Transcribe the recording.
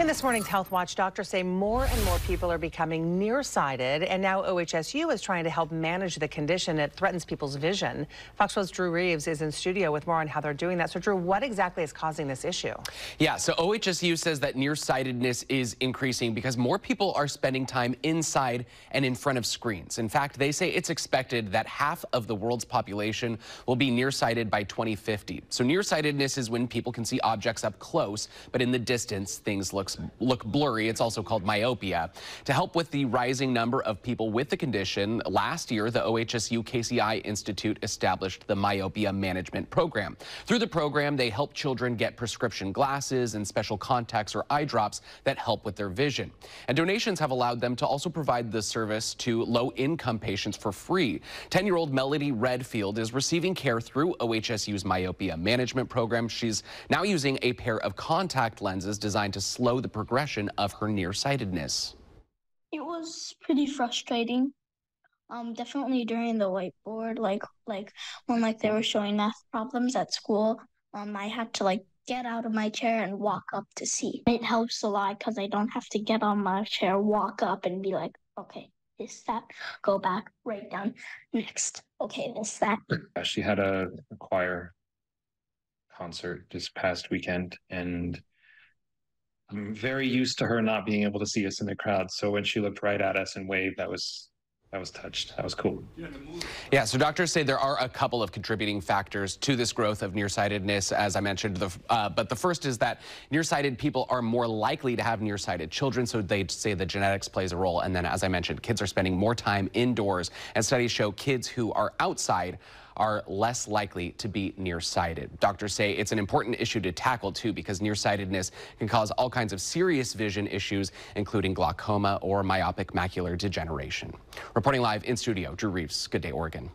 In this morning's Health Watch, doctors say more and more people are becoming nearsighted, and now OHSU is trying to help manage the condition. that threatens people's vision. Fox 12's Drew Reeves is in studio with more on how they're doing that. So, Drew, what exactly is causing this issue? Yeah, so OHSU says that nearsightedness is increasing because more people are spending time inside and in front of screens. In fact, they say it's expected that half of the world's population will be nearsighted by 2050. So, nearsightedness is when people can see objects up close, but in the distance, things look looks look blurry. It's also called myopia. To help with the rising number of people with the condition, last year the OHSU Casey Eye Institute established the Myopia Management Program. Through the program, they help children get prescription glasses and special contacts or eye drops that help with their vision. And donations have allowed them to also provide the service to low-income patients for free. 10-year-old Melody Redfield is receiving care through OHSU's Myopia Management Program. She's now using a pair of contact lenses designed to slow the progression of her nearsightedness. It was pretty frustrating. Um, definitely during the whiteboard, like like when like they were showing math problems at school, um, I had to like get out of my chair and walk up to see. It helps a lot because I don't have to get on my chair, walk up, and be like, okay, this that, go back, write down, next, okay, this that. She had a, a choir concert this past weekend, and I'm very used to her not being able to see us in the crowd. So when she looked right at us and waved, that was that was touched. That was cool. Yeah, so doctors say there are a couple of contributing factors to this growth of nearsightedness, as I mentioned. The, uh, but the first is that nearsighted people are more likely to have nearsighted children, so they say the genetics plays a role. And then, as I mentioned, kids are spending more time indoors, and studies show kids who are outside are less likely to be nearsighted. Doctors say it's an important issue to tackle too because nearsightedness can cause all kinds of serious vision issues, including glaucoma or myopic macular degeneration. Reporting live in studio, Drew Reeves. Good day, Oregon.